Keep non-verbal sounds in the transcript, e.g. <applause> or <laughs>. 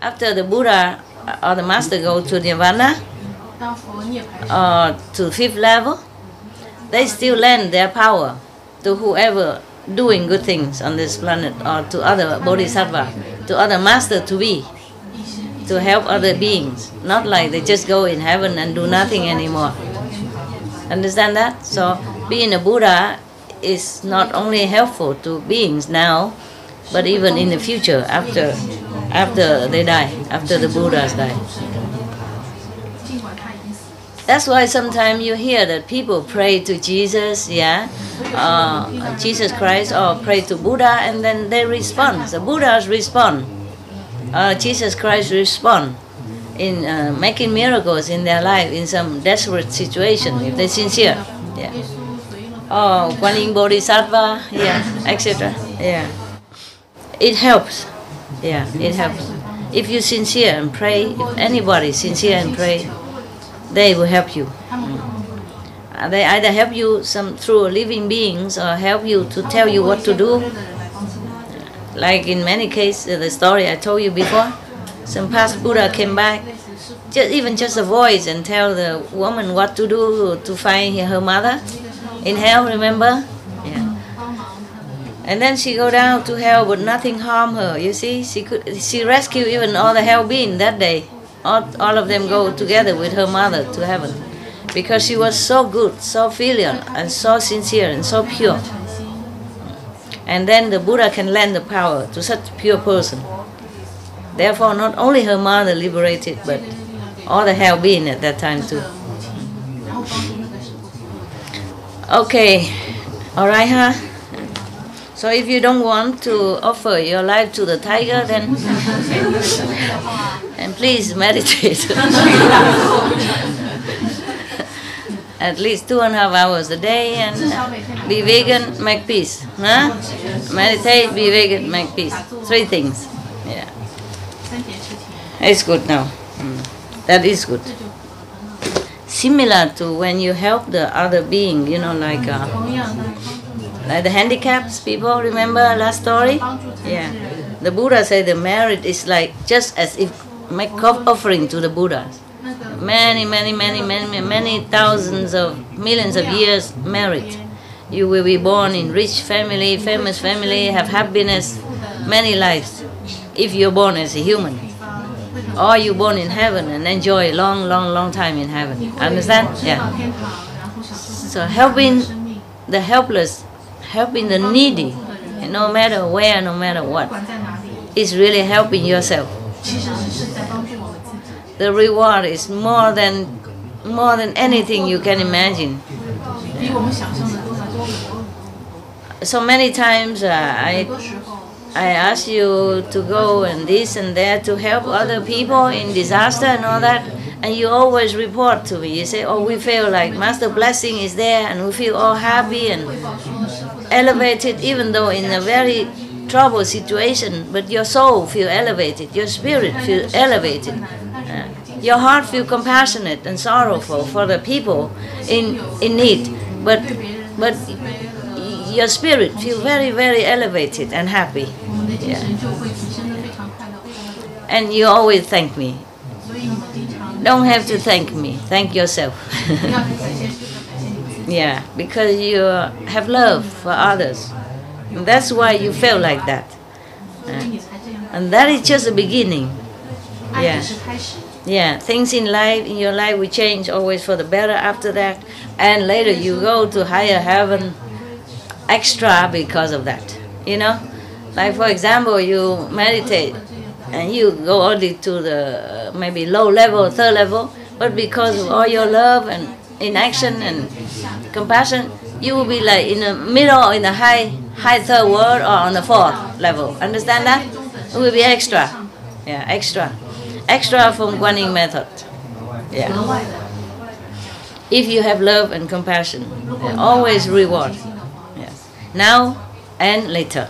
after the Buddha uh, or the Master go to Nirvana or to fifth level, they still lend their power to whoever doing good things on this planet or to other bodhisattva, to other master to be, to help other beings. Not like they just go in heaven and do nothing anymore. Understand that? So being a Buddha is not only helpful to beings now, but even in the future after after they die, after the Buddhas die. That's why sometimes you hear that people pray to Jesus, yeah, uh, Jesus Christ, or pray to Buddha, and then they respond. The Buddhas respond. Uh, Jesus Christ respond in uh, making miracles in their life in some desperate situation if they're sincere. Yeah. Oh, Kuan Yin Bodhisattva, yeah, etc. Yeah. It helps. Yeah, it helps. If you're sincere and pray, if anybody sincere and pray, they will help you. Uh, They either help you some through living beings or help you to tell you what to do. Like in many cases, the story I told you before, some past Buddha came back, just, even just a voice and tell the woman what to do to find her mother in hell, remember? And then she go down to hell, but nothing harm her. You see, she could she rescue even all the hell being that day. All, all of them go together with her mother to heaven, because she was so good, so filial, and so sincere and so pure. And then the Buddha can lend the power to such pure person. Therefore, not only her mother liberated, but all the hell being at that time too. Okay, all right, huh? So if you don't want to offer your life to the tiger, then <laughs> and please meditate. <laughs> At least two and a half hours a day and be vegan, make peace. Huh? Meditate, be vegan, make peace. Three things. Yeah. It's good now. Mm. That is good. Similar to when you help the other being, you know, like uh, like the handicaps people. Remember last story? Yeah. The Buddha said the merit is like just as if make off- offering to the Buddhas. Many, many, many, many, many thousands of millions of years merit. You will be born in rich family, famous family, have happiness, many lives. If you're born as a human, or you're born in heaven and enjoy a long, long, long time in heaven. Understand? Yeah. So helping the helpless, helping the needy, no matter where, no matter what, is really helping yourself. The reward is more than more than anything you can imagine. So many times uh, I I ask you to go and this and that to help other people in disaster and all that, and you always report to me. You say, "Oh, we feel like Master blessing is there, and we feel all happy and elevated, even though in a very troubled situation. But your soul feel elevated, your spirit feel elevated, Uh, your heart feel compassionate and sorrowful for the people in in need. But but your spirit feel very very elevated and happy. Yeah. And you always thank me. Don't have to thank me. Thank yourself. <laughs> yeah, because you have love for others. And that's why you feel like that. Uh, and that is just the beginning. Yeah. Yeah, things in life, in your life will change always for the better after that. And later you go to higher heaven extra because of that. You know? Like for example, you meditate and you go only to the uh, maybe low level, third level, but because of all your love and inaction and compassion, you will be like in the middle, in the high, high third world or on the fourth level. Understand that? It will be extra, yeah, extra, extra from Guanyin method, yeah. If you have love and compassion, always reward. Yeah. Now and later.